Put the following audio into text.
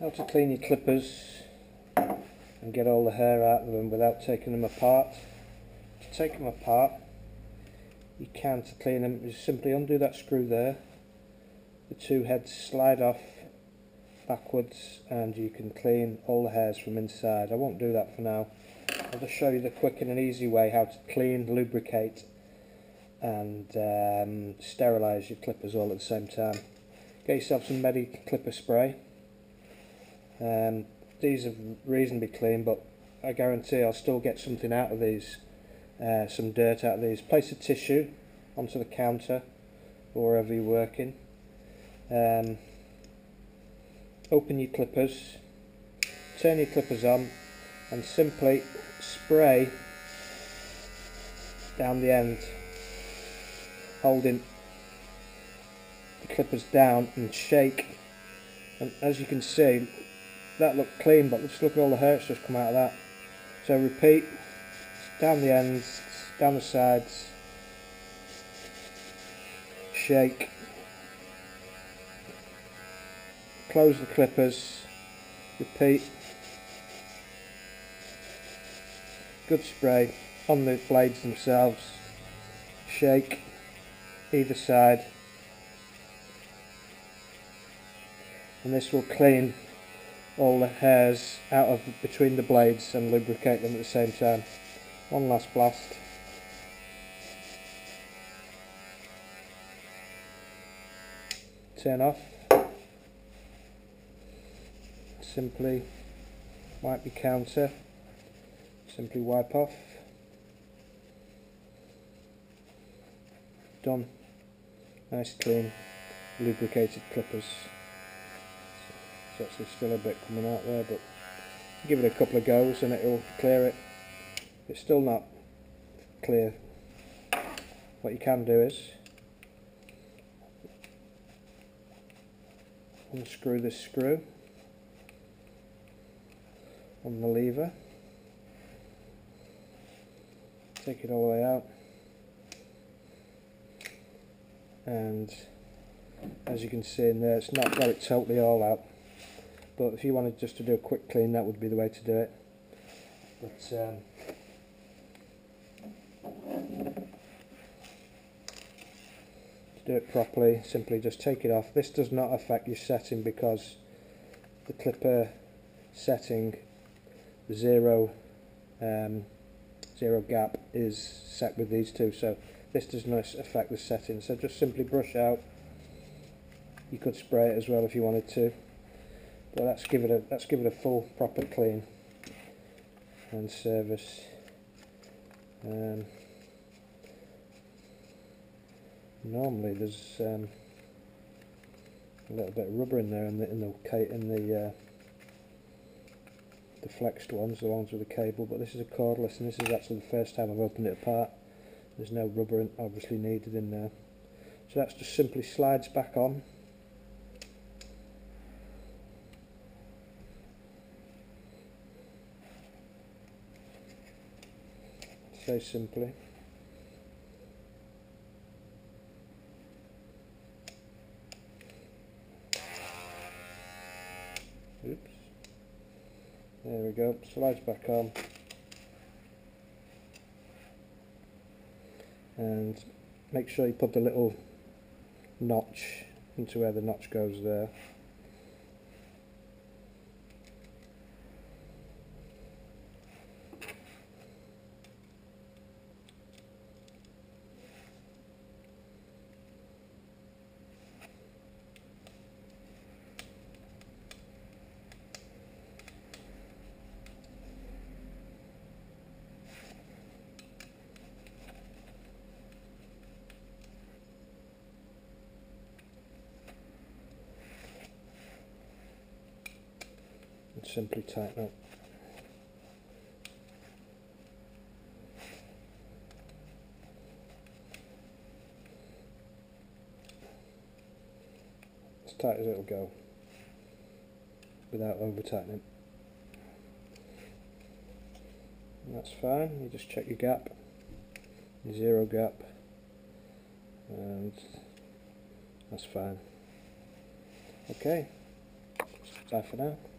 how to clean your clippers and get all the hair out of them without taking them apart. To take them apart, you can to clean them, just simply undo that screw there. The two heads slide off backwards and you can clean all the hairs from inside. I won't do that for now. I'll just show you the quick and an easy way how to clean, lubricate and um, sterilise your clippers all at the same time. Get yourself some Medi clipper spray. Um, these are reasonably clean but I guarantee I'll still get something out of these, uh, some dirt out of these. Place a tissue onto the counter or wherever you're working. Um, open your clippers, turn your clippers on and simply spray down the end holding the clippers down and shake and as you can see that looked clean but just look at all the that's just come out of that. So repeat down the ends down the sides shake close the clippers repeat good spray on the blades themselves shake either side and this will clean all the hairs out of between the blades and lubricate them at the same time. One last blast. Turn off. Simply wipe your counter. Simply wipe off. Done. Nice clean lubricated clippers there's actually still a bit coming out there but give it a couple of goes and it'll clear it. It's still not clear. What you can do is unscrew this screw on the lever. Take it all the way out. And as you can see in there it's not got it totally all out but if you wanted just to do a quick clean that would be the way to do it. But um, to do it properly simply just take it off. This does not affect your setting because the clipper setting zero um, zero gap is set with these two so this does not affect the setting. So just simply brush out. You could spray it as well if you wanted to but let's give it a let's give it a full proper clean and service um, normally there's um, a little bit of rubber in there in the in the in the uh, the flexed ones, the ones with the cable, but this is a cordless and this is actually the first time I've opened it apart. There's no rubber obviously needed in there. So that's just simply slides back on. So simply. Oops. There we go, slides back on. And make sure you put the little notch into where the notch goes there. Simply tighten up. As tight as it'll go without over tightening. And that's fine, you just check your gap, your zero gap and that's fine. Okay Bye for now.